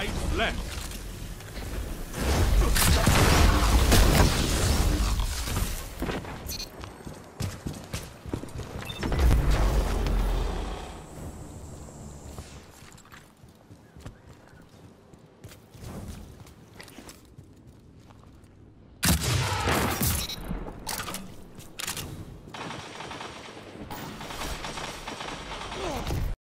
right, left.